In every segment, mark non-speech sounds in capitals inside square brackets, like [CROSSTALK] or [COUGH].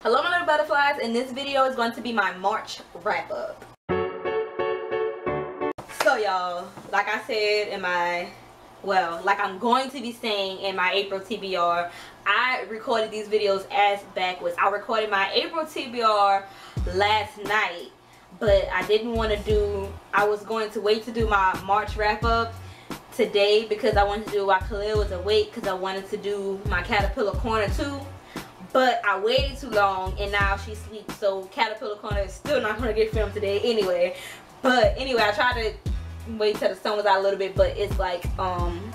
Hello my little butterflies, and this video is going to be my March wrap up. So y'all, like I said in my, well, like I'm going to be saying in my April TBR, I recorded these videos as backwards. I recorded my April TBR last night, but I didn't want to do, I was going to wait to do my March wrap up today because I wanted to do while Khalil was awake because I wanted to do my Caterpillar Corner too but I waited too long and now she sleeps so Caterpillar Corner is still not to get filmed today anyway. But anyway I tried to wait till the sun was out a little bit but it's like um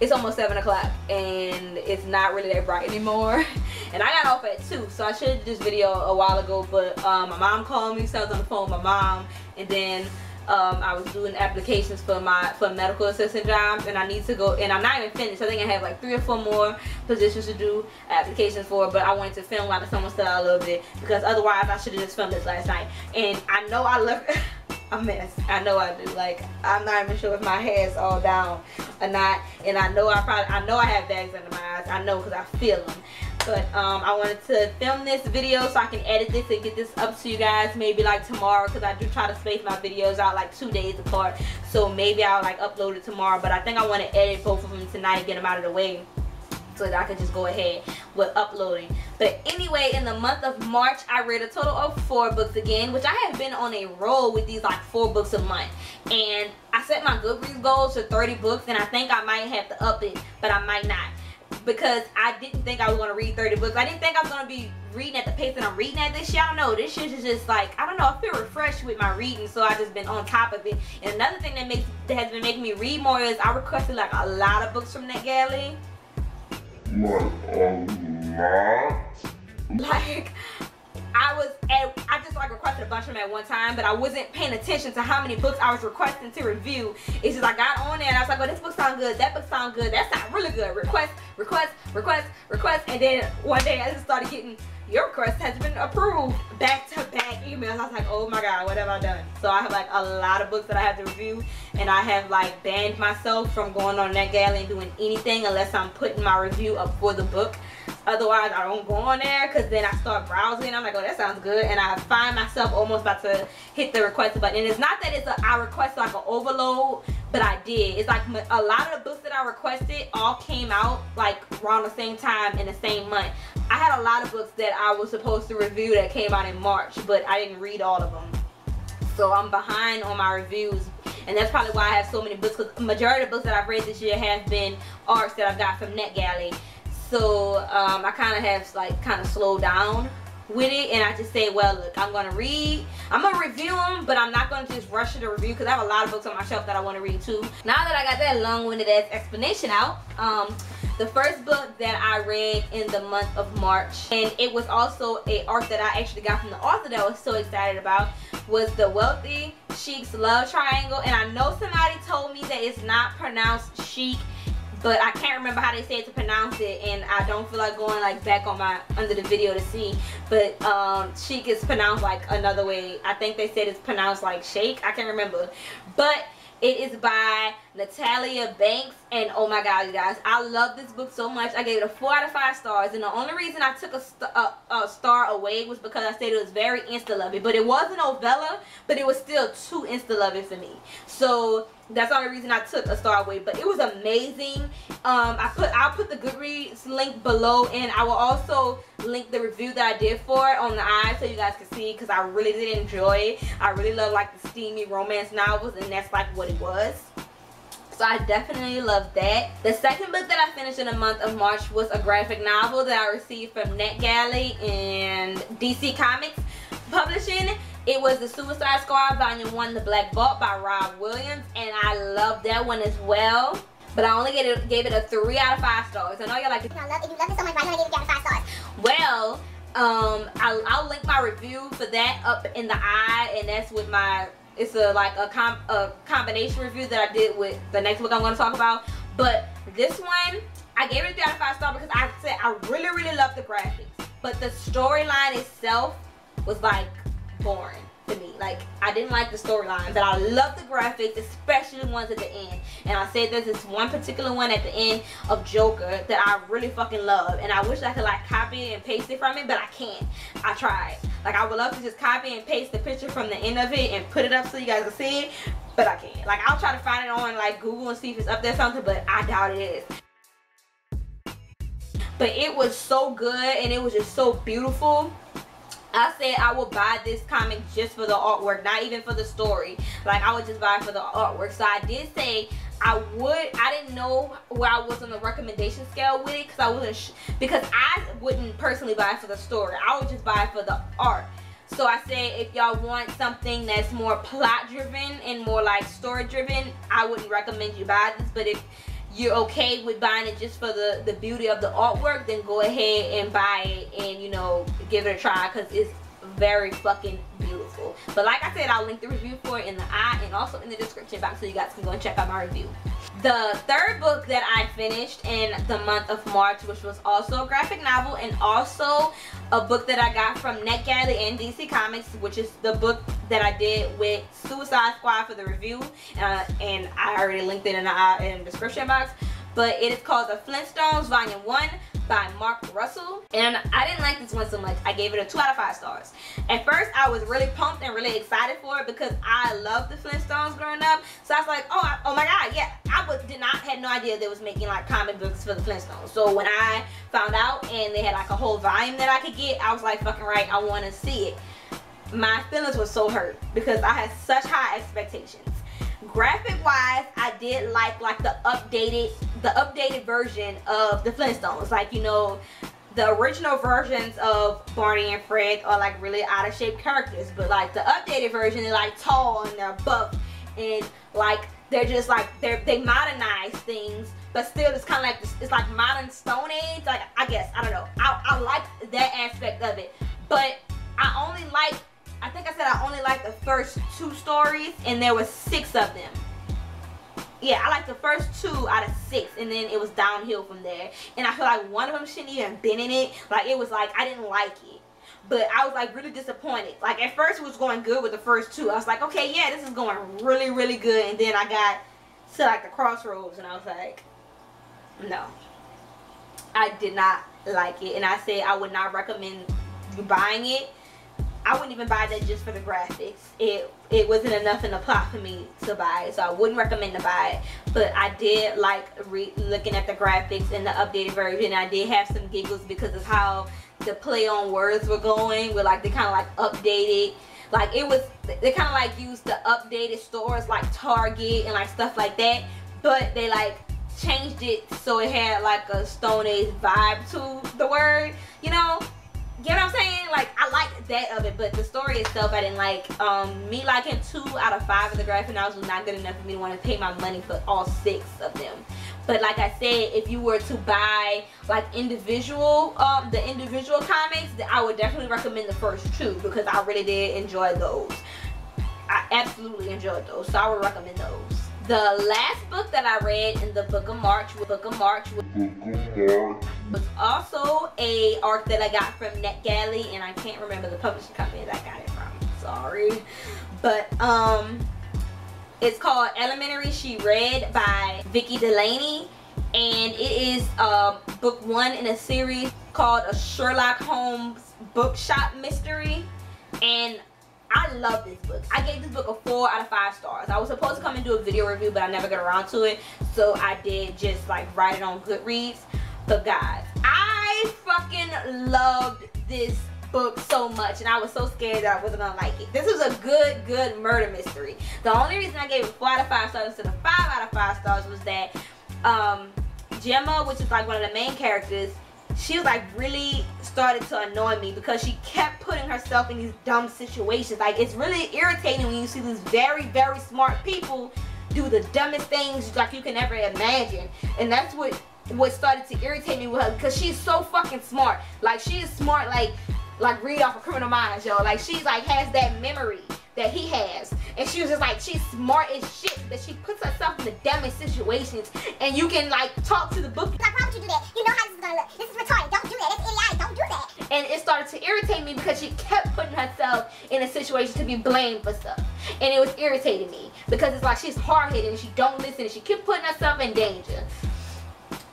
it's almost 7 o'clock and it's not really that bright anymore. [LAUGHS] And I got off at 2 so I should have this video a while ago but um, my mom called me so I was on the phone with my mom and then um, I was doing applications for my for medical assistant jobs and I need to go and I'm not even finished. I think I have like three or four more positions to do applications for but I wanted to film while the sun was still out a little bit because otherwise I should have just filmed this last night. And I know I look [LAUGHS] a mess. I know I do. Like I'm not even sure if my hair is all down or not. And I know I probably I know I have bags under my eyes. I know because I feel them but um, I wanted to film this video so I can edit this and get this up to you guys maybe like tomorrow because I do try to space my videos out like two days apart so maybe I'll like upload it tomorrow but I think I want to edit both of them tonight and get them out of the way so that I can just go ahead with uploading. But anyway, in the month of March, I read a total of four books again, which I have been on a roll with these like four books a month. And I set my Goodreads goals to 30 books, and I think I might have to up it, but I might not because I didn't think I was going to read 30 books. I didn't think I was going to be reading at the pace that I'm reading at this don't know. This shit is just like, I don't know. I feel refreshed with my reading, so I just been on top of it. And another thing that makes that has been making me read more is I requested like a lot of books from NetGalley. Like a lot? Like, I was at, I just like requested a bunch of them at one time, but I wasn't paying attention to how many books I was requesting to review. It's just I got on there and I was like, oh, this book sounds good, that book sounds good, that sounds really good. Request, request, request, request, and then one day I just started getting your request has been approved. Back to back emails. I was like oh my god what have i done? So i have like a lot of books that i have to review and i have like banned myself from going on NetGalley and doing anything unless i'm putting my review up for the book otherwise i don't go on there because then i start browsing i'm like oh that sounds good and i find myself almost about to hit the request button and it's not that it's a i request like an overload but I did. It's like a lot of the books that I requested all came out like around the same time in the same month. I had a lot of books that I was supposed to review that came out in March, but I didn't read all of them. So I'm behind on my reviews and that's probably why I have so many books because the majority of the books that I've read this year have been arcs that I've got from NetGalley. So um, I kind of have like kind of slowed down with it and I just say well look I'm gonna read. I'm gonna review them but I'm not gonna just rush to the review because I have a lot of books on my shelf that I want to read too. Now that I got that long-winded ass explanation out um the first book that I read in the month of March and it was also a arc that I actually got from the author that I was so excited about was the Wealthy Chic's Love Triangle. And I know somebody told me that it's not pronounced chic but I can't remember how they say it to pronounce it and I don't feel like going like back on my under the video to see but um chic is pronounced like another way. I think they said it's pronounced like shake. I can't remember. But it is by Natalia Banks and oh my god you guys I love this book so much. I gave it a 4 out of 5 stars and the only reason I took a, st a, a star away was because I said it was very insta-lovey but it was a novella but it was still too insta-lovey for me. So that's the only reason I took a star away but it was amazing um, I put I'll put the Goodreads link below and I will also link the review that I did for it on the eye so you guys can see because I really did enjoy it I really love like the steamy romance novels and that's like what it was so I definitely love that. The second book that I finished in the month of March was a graphic novel that I received from NetGalley and DC Comics Publishing. It was The Suicide Squad Volume 1, The Black Vault by Rob Williams. And I love that one as well. But I only gave it, gave it a 3 out of 5 stars. I know you're like, I love, if you love it so much, why you only gave it out of 5 stars? Well, um, I'll, I'll link my review for that up in the eye. And that's with my it's a like a, com a combination review that I did with the next book I'm going to talk about. But this one, I gave it a 3 out of 5 stars because I said I really, really love the graphics. But the storyline itself was like boring. to me. Like I didn't like the storyline, but I love the graphics, especially the ones at the end. And I said there's this one particular one at the end of Joker that I really fucking love, and I wish I could like copy and paste it from it, but I can't. I tried. Like I would love to just copy and paste the picture from the end of it and put it up so you guys can see it, but I can't. Like I'll try to find it on like Google and see if it's up there something, but I doubt it is but it was so good and it was just so beautiful I said I would buy this comic just for the artwork, not even for the story. Like I would just buy for the artwork. So I did say I would. I didn't know where I was on the recommendation scale with it because I wasn't because I wouldn't personally buy for the story. I would just buy for the art. So I said if y'all want something that's more plot driven and more like story driven, I wouldn't recommend you buy this. But if you're okay with buying it just for the the beauty of the artwork then go ahead and buy it and you know give it a try because it's very fucking beautiful. But like i said i'll link the review for it in the eye and also in the description box so you guys can go and check out my review. The third book that I finished in the month of March, which was also a graphic novel and also a book that I got from NetGalley and DC Comics, which is the book that I did with Suicide Squad for the review. Uh, and I already linked it in the, in the description box. But it is called The Flintstones Volume 1 by Mark Russell. And I didn't like this one so much. I gave it a 2 out of 5 stars. At first, I was really pumped and really excited for it because I loved the Flintstones growing up. So I was like, oh, I, oh my god, yeah. I was, did not, had no idea they was making like comic books for the Flintstones. So when I found out and they had like a whole volume that I could get, I was like, fucking right, I want to see it. My feelings were so hurt because I had such high expectations. Graphic wise i did like like the updated the updated version of the flintstones. Like you know the original versions of barney and fred are like really out of shape characters but like the updated version they're like tall and they're buff and like they're just like they're they modernize things but still it's kind of like it's like modern stone age. Like i guess i don't know. I, I like that aspect of it but i only like I think I said I only liked the first two stories and there was six of them. Yeah, I liked the first two out of six and then it was downhill from there. And I feel like one of them shouldn't even been in it. Like it was like, I didn't like it. But I was like really disappointed. Like at first it was going good with the first two. I was like, okay, yeah, this is going really, really good. And then I got to like the crossroads and I was like, no. I did not like it. And I said I would not recommend you buying it I wouldn't even buy that just for the graphics. It it wasn't enough in the plot for me to buy it, so I wouldn't recommend to buy it. But I did like looking at the graphics in the updated version. I did have some giggles because of how the play on words were going. With like they kind of like updated, like it was they kind of like used the updated stores like Target and like stuff like that. But they like changed it so it had like a Stone Age vibe to the word, you know you know what I'm saying? Like I like that of it, but the story itself I didn't like. Um, me liking two out of five of the graphic novels was not good enough for me to want to pay my money for all six of them. But like I said, if you were to buy like individual, um, the individual comics, I would definitely recommend the first two because I really did enjoy those. I absolutely enjoyed those, so I would recommend those. The last book that I read in the Book of March, was Book of March, was also a arc that I got from NetGalley, and I can't remember the publishing company that I got it from. Sorry, but um, it's called Elementary. She read by Vicki Delany, and it is um book one in a series called a Sherlock Holmes bookshop mystery, and I love this book. I gave this book a 4 out of 5 stars. I was supposed to come and do a video review, but I never got around to it. So I did just like write it on Goodreads. But guys, I fucking loved this book so much and I was so scared that I wasn't gonna like it. This was a good, good murder mystery. The only reason I gave it 4 out of 5 stars instead of 5 out of 5 stars was that um, Gemma, which is like one of the main characters, she was like really started to annoy me because she kept putting herself in these dumb situations. Like it's really irritating when you see these very, very smart people do the dumbest things like you can ever imagine. And that's what what started to irritate me with her because she's so fucking smart. Like she is smart like like Reid off of criminal minds, yo. Like she's like has that memory that he has. And she was just like, she's smart as shit, that she puts herself in the dumbest situations. And you can like talk to the book. Like, why would you do that? You know how this is gonna look. This is retarded. Don't do that. It's idiotic. Don't do that. and it started to irritate me because she kept putting herself in a situation to be blamed for stuff and it was irritating me because it's like she's hard-headed and she don't listen and she kept putting herself in danger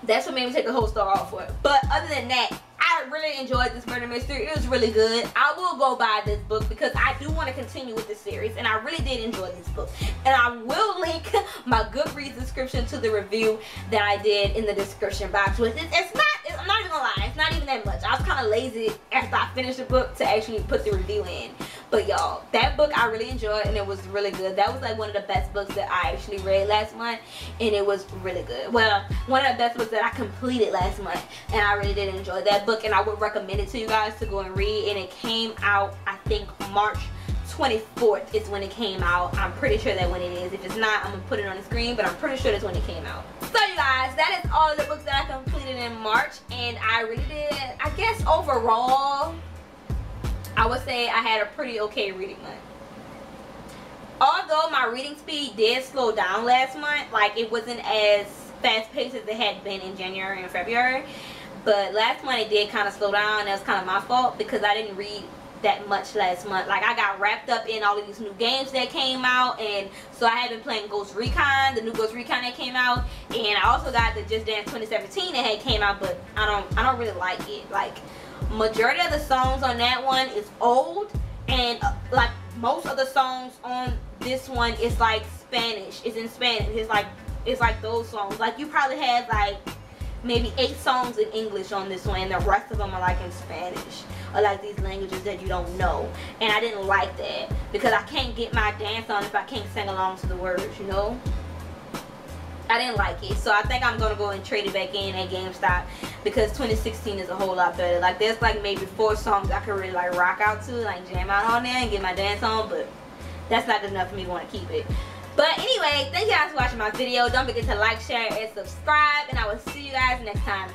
that's what made me take the whole star off for it but other than that I really enjoyed this murder mystery. It was really good. I will go buy this book because I do want to continue with this series and I really did enjoy this book. And I will link my Goodreads description to the review that I did in the description box. With it, it's not, it's, I'm not even gonna lie, it's not even that much. I was kind of lazy after I finished the book to actually put the review in. But y'all, that book I really enjoyed and it was really good. That was like one of the best books that I actually read last month and it was really good. Well, one of the best books that I completed last month and I really did enjoy that book and I would recommend it to you guys to go and read and it came out I think March 24th is when it came out. I'm pretty sure that when it is. If it's not, I'm going to put it on the screen, but I'm pretty sure that's when it came out. So you guys, that is all the books that I completed in March and I really did, I guess overall, I would say I had a pretty okay reading month. Although my reading speed did slow down last month, like it wasn't as fast paced as it had been in January and February. But last month it did kind of slow down. That was kind of my fault because I didn't read that much last month. Like I got wrapped up in all of these new games that came out and so I have been playing Ghost Recon, the new Ghost Recon that came out and I also got the Just Dance 2017 that had came out but I don't I don't really like it. Like majority of the songs on that one is old and uh, like most of the songs on this one is like Spanish it's in Spanish. It's like it's like those songs. Like you probably had like maybe eight songs in English on this one and the rest of them are like in Spanish or like these languages that you don't know. And I didn't like that because I can't get my dance on if I can't sing along to the words you know I didn't like it. So I think I'm going to go and trade it back in at GameStop because 2016 is a whole lot better. Like there's like maybe four songs I could really like rock out to, like jam out on there and get my dance on, but that's not good enough for me to want to keep it. But anyway, thank you guys for watching my video. Don't forget to like, share, and subscribe, and I will see you guys next time.